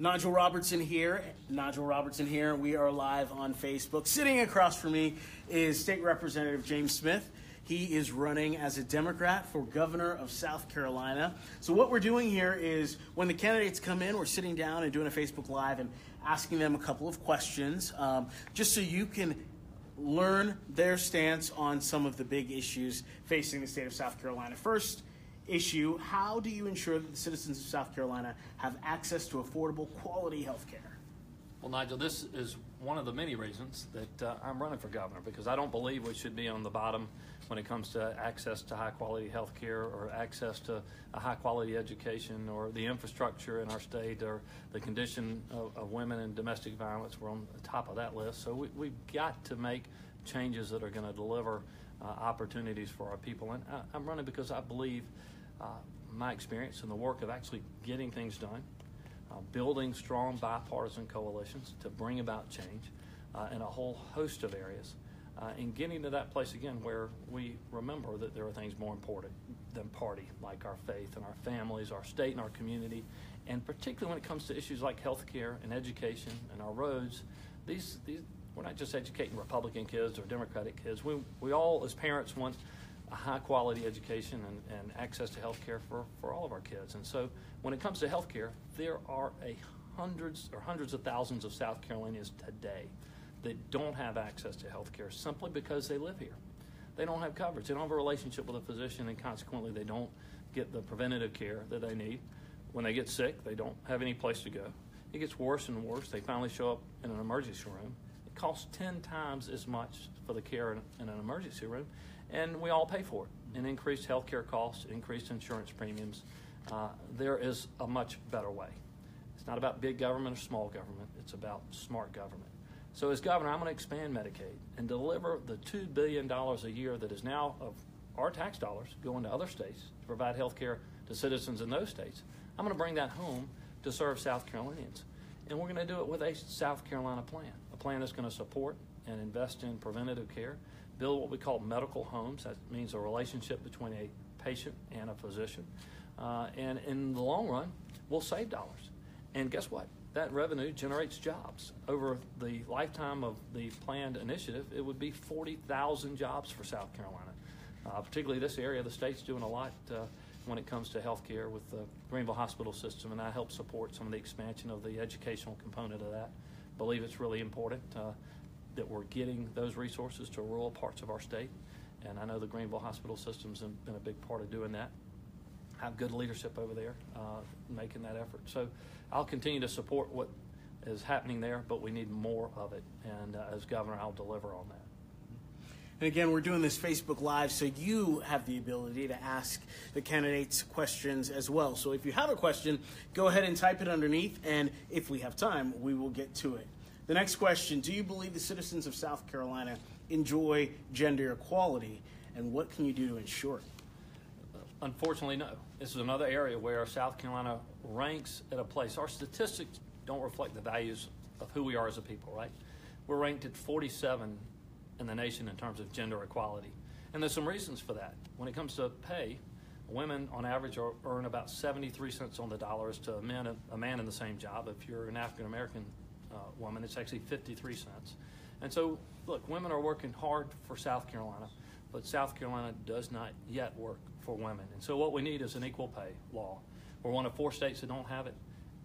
Nigel Robertson here. Nigel Robertson here. We are live on Facebook. Sitting across from me is State Representative James Smith. He is running as a Democrat for governor of South Carolina. So, what we're doing here is when the candidates come in, we're sitting down and doing a Facebook Live and asking them a couple of questions um, just so you can learn their stance on some of the big issues facing the state of South Carolina. First, issue how do you ensure that the citizens of South Carolina have access to affordable, quality health care? Well, Nigel, this is one of the many reasons that uh, I'm running for governor because I don't believe we should be on the bottom when it comes to access to high quality health care or access to a high quality education or the infrastructure in our state or the condition of, of women and domestic violence. We're on the top of that list. So we, we've got to make changes that are going to deliver uh, opportunities for our people. And I, I'm running because I believe my experience in the work of actually getting things done, uh, building strong bipartisan coalitions to bring about change uh, in a whole host of areas, uh, and getting to that place again where we remember that there are things more important than party, like our faith and our families, our state and our community, and particularly when it comes to issues like health care and education and our roads. These, these, we're not just educating Republican kids or Democratic kids. We, we all, as parents, want a high quality education and, and access to health care for, for all of our kids. And so when it comes to health care, there are a hundreds or hundreds of thousands of South Carolinians today that don't have access to health care simply because they live here. They don't have coverage. They don't have a relationship with a physician, and consequently, they don't get the preventative care that they need. When they get sick, they don't have any place to go. It gets worse and worse. They finally show up in an emergency room. Costs 10 times as much for the care in, in an emergency room and we all pay for it. And increased health care costs, increased insurance premiums. Uh, there is a much better way. It's not about big government or small government, it's about smart government. So, as governor, I'm going to expand Medicaid and deliver the $2 billion a year that is now of our tax dollars going to other states to provide health care to citizens in those states. I'm going to bring that home to serve South Carolinians. And we're going to do it with a South Carolina plan, plan that's going to support and invest in preventative care build what we call medical homes. That means a relationship between a patient and a physician. Uh, and in the long run, we'll save dollars. And guess what? That revenue generates jobs. Over the lifetime of the planned initiative, it would be 40,000 jobs for South Carolina. Uh, particularly this area, the state's doing a lot uh, when it comes to health care with the Greenville Hospital System, and I help support some of the expansion of the educational component of that. Believe it's really important. Uh, that we're getting those resources to rural parts of our state. And I know the Greenville Hospital System's been a big part of doing that. Have good leadership over there uh, making that effort. So I'll continue to support what is happening there, but we need more of it. And uh, as governor, I'll deliver on that. And again, we're doing this Facebook Live so you have the ability to ask the candidates questions as well. So if you have a question, go ahead and type it underneath, and if we have time, we will get to it. The next question Do you believe the citizens of South Carolina enjoy gender equality, and what can you do to ensure it? Unfortunately, no. This is another area where South Carolina ranks at a place. Our statistics don't reflect the values of who we are as a people, right? We're ranked at 47 in the nation in terms of gender equality. And there's some reasons for that. When it comes to pay, women on average are, earn about 73 cents on the dollar to a man, a man in the same job. If you're an African American uh, woman. It's actually 53 cents. And so, look, women are working hard for South Carolina, but South Carolina does not yet work for women. And so, what we need is an equal pay law. We're one of four states that don't have it.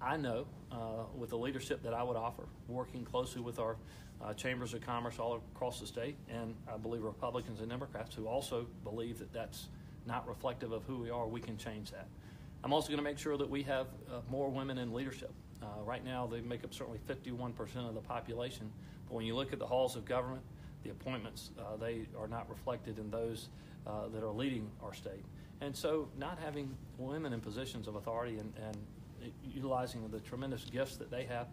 I know, uh, with the leadership that I would offer, working closely with our uh, chambers of commerce all across the state, and I believe Republicans and Democrats who also believe that that's not reflective of who we are, we can change that. I'm also going to make sure that we have uh, more women in leadership. Uh, right now, they make up certainly 51% of the population. But when you look at the halls of government, the appointments, uh, they are not reflected in those uh, that are leading our state. And so, not having women in positions of authority and, and utilizing the tremendous gifts that they have,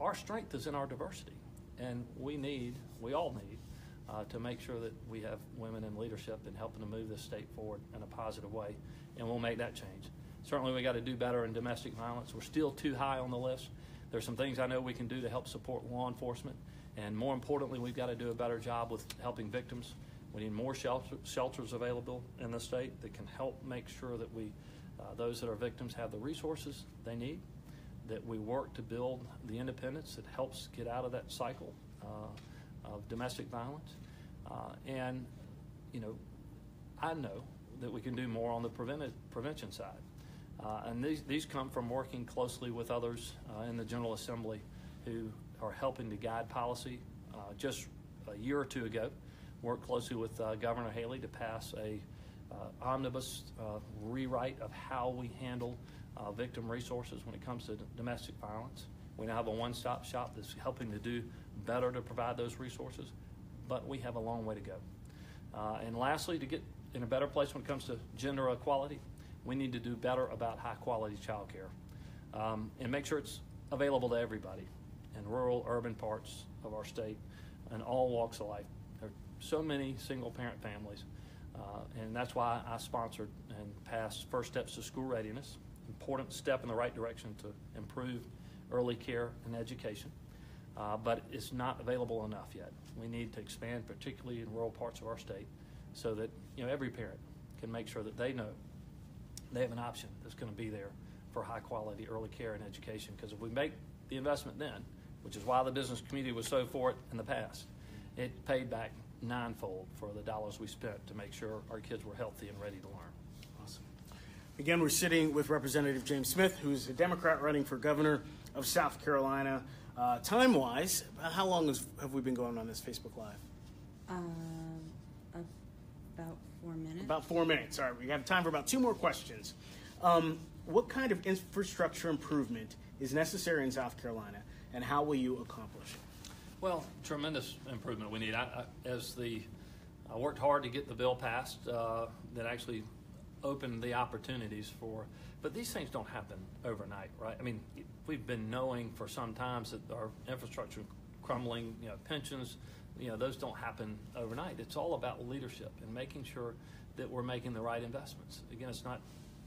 our strength is in our diversity. And we need, we all need, uh, to make sure that we have women in leadership and helping to move this state forward in a positive way. And we'll make that change. Certainly, we got to do better in domestic violence. We're still too high on the list. There's some things I know we can do to help support law enforcement, and more importantly, we've got to do a better job with helping victims. We need more shelter, shelters available in the state that can help make sure that we, uh, those that are victims, have the resources they need. that we work to build the independence that helps get out of that cycle uh, of domestic violence. Uh, and, you know, I know that we can do more on the prevention side. Uh, and these, these come from working closely with others uh, in the General Assembly who are helping to guide policy. Just a year or two ago, worked closely with Governor Haley to pass a omnibus uh, rewrite of how we handle victim resources when it comes to domestic violence. We now have a one-stop shop that's helping to do better to provide those resources, but we have a long way to go. and lastly, to get in a better place when it comes to gender equality, we need to do better about high quality child care um, and make sure it's available to everybody in rural, urban parts of our state and all walks of life. There are so many single parent families, uh, and that's why I sponsored and passed First Steps to School Readiness, important step in the right direction to improve early care and education. Uh, but it's not available enough yet. We need to expand, particularly in rural parts of our state, so that you know every parent can make sure that they know they have an option that's going to be there for high quality early care and education. Because if we make the investment then, which is why the business community was so for it in the past, it paid back ninefold for the dollars we spent to make sure our kids were healthy and ready to learn. Awesome. Again, we're sitting with Representative James Smith, who's a Democrat running for governor of South Carolina. Uh, time wise, how long has, have we been going on this Facebook Live? Um, about four minutes. About four minutes. All right, we have time for about two more questions. Um, what kind of infrastructure improvement is necessary in South Carolina, and how will you accomplish it? Well, tremendous improvement we need. I, I, as the, I worked hard to get the bill passed uh, that actually opened the opportunities for, but these things don't happen overnight, right? I mean, we've been knowing for some times that our infrastructure crumbling, you know, pensions, you know, those don't happen overnight. It's all about leadership and making sure that we're making the right investments. Again, it's not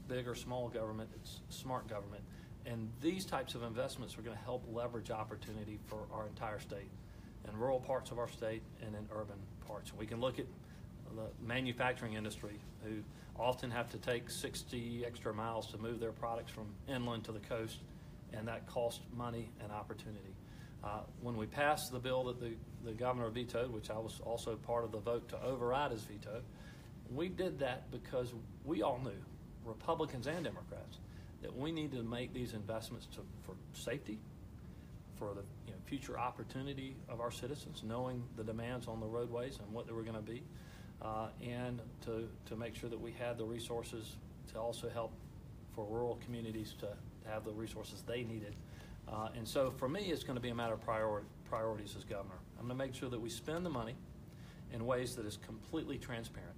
big or small government, it's smart government. And these types of investments are going to help leverage opportunity for our entire state, in rural parts of our state and in urban parts. We can look at the manufacturing industry who often have to take 60 extra miles to move their products from inland to the coast, and that costs money and opportunity. Uh, when we passed the bill that the, the governor vetoed, which I was also part of the vote to override his veto, we did that because we all knew, Republicans and Democrats, that we needed to make these investments to, for safety, for the you know, future opportunity of our citizens, knowing the demands on the roadways and what they were going to be, uh, and to, to make sure that we had the resources to also help for rural communities to, to have the resources they needed uh, and so for me, it's going to be a matter of priori- priorities as governor. I'm going to make sure that we spend the money in ways that is completely transparent.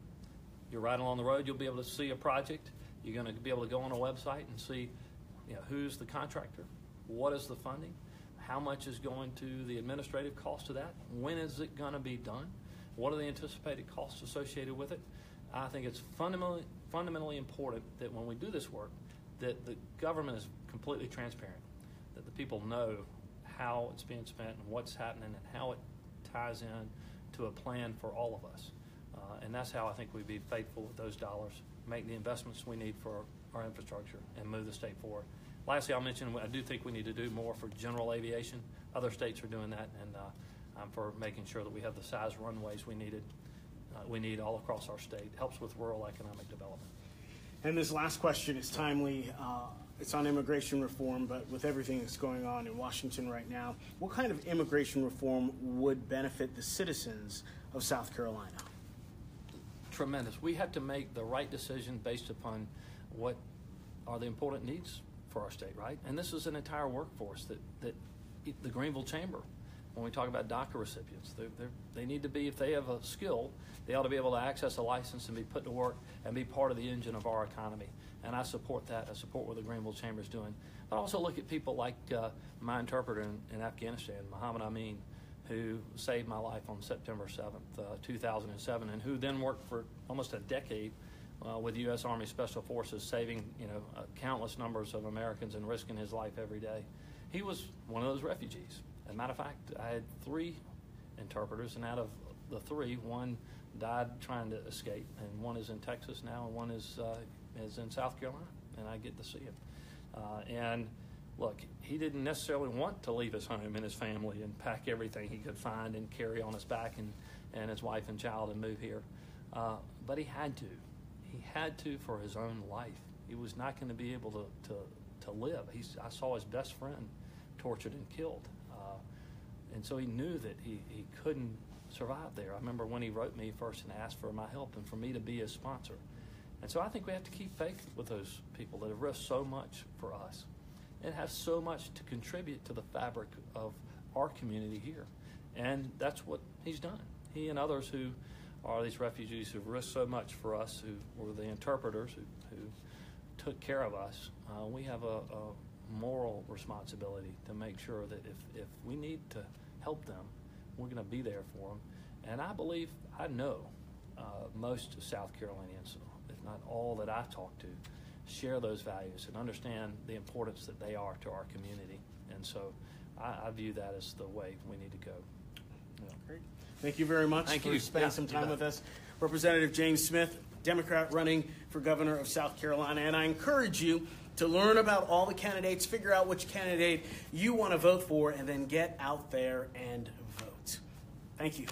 You're riding along the road, you'll be able to see a project. You're going to be able to go on a website and see you know, who's the contractor, what is the funding, how much is going to the administrative cost of that, when is it going to be done, what are the anticipated costs associated with it. I think it's fundamentally, fundamentally important that when we do this work, that the government is completely transparent that the people know how it's being spent and what's happening and how it ties in to a plan for all of us. Uh, and that's how I think we'd be faithful with those dollars, make the investments we need for our infrastructure, and move the state forward. Lastly, I'll mention I do think we need to do more for general aviation. Other states are doing that, and uh, I'm for making sure that we have the size runways we needed. Uh, we need all across our state. Helps with rural economic development. And this last question is timely. Uh, it's on immigration reform, but with everything that's going on in Washington right now, what kind of immigration reform would benefit the citizens of South Carolina? Tremendous. We have to make the right decision based upon what are the important needs for our state, right? And this is an entire workforce that, that the Greenville Chamber, when we talk about DACA recipients, they're, they're, they need to be, if they have a skill, they ought to be able to access a license and be put to work and be part of the engine of our economy and I support that. I support what the Greenville Chamber is doing. But I also look at people like uh, my interpreter in, in, Afghanistan, Muhammad Amin, who saved my life on September 7th, uh, 2007, and who then worked for almost a decade uh, with U.S. Army Special Forces, saving you know uh, countless numbers of Americans and risking his life every day. He was one of those refugees. As a matter of fact, I had three interpreters, and out of the three, one died trying to escape, and one is in Texas now, and one is uh, is in South Carolina, and I get to see him. Uh, and look, he didn't necessarily want to leave his home and his family and pack everything he could find and carry on his back and, and his wife and child and move here. Uh, but he had to. He had to for his own life. He was not going to be able to, to, to live. He's, I saw his best friend tortured and killed. Uh, and so he knew that he, he couldn't survive there. I remember when he wrote me first and asked for my help and for me to be his sponsor. And so I think we have to keep faith with those people that have risked so much for us and have so much to contribute to the fabric of our community here. And that's what he's done. He and others who are these refugees who've risked so much for us, who were the interpreters who, who took care of us, uh, we have a, a moral responsibility to make sure that if, if we need to help them, we're going to be there for them. And I believe, I know uh, most South Carolinians, if not all that I talk to, share those values and understand the importance that they are to our community. And so I, I view that as the way we need to go. Great. Thank you very much Thank for you. spending Yeah, some time with us. Representative James Smith, Democrat running for governor of South Carolina. And I encourage you to learn about all the candidates, figure out which candidate you want to vote for, and then get out there and vote. Thank you.